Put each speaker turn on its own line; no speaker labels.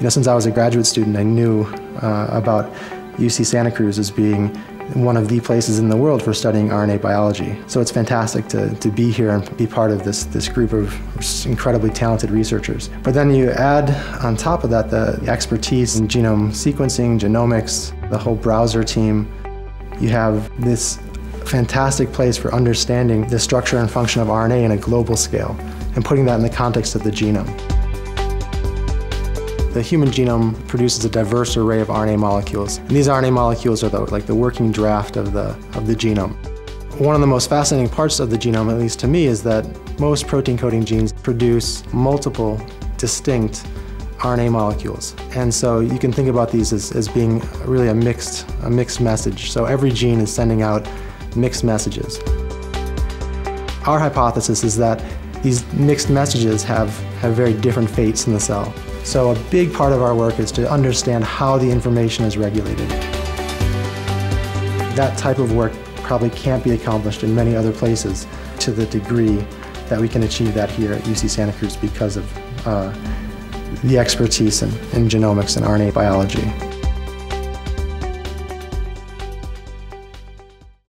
You know, since I was a graduate student, I knew uh, about UC Santa Cruz as being one of the places in the world for studying RNA biology. So it's fantastic to, to be here and be part of this, this group of incredibly talented researchers. But then you add on top of that the expertise in genome sequencing, genomics, the whole browser team. You have this fantastic place for understanding the structure and function of RNA in a global scale and putting that in the context of the genome. The human genome produces a diverse array of RNA molecules. And these RNA molecules are the, like the working draft of the, of the genome. One of the most fascinating parts of the genome, at least to me, is that most protein coding genes produce multiple distinct RNA molecules. And so you can think about these as, as being really a mixed, a mixed message. So every gene is sending out mixed messages. Our hypothesis is that these mixed messages have, have very different fates in the cell. So a big part of our work is to understand how the information is regulated. That type of work probably can't be accomplished in many other places to the degree that we can achieve that here at UC Santa Cruz because of uh, the expertise in, in genomics and RNA biology.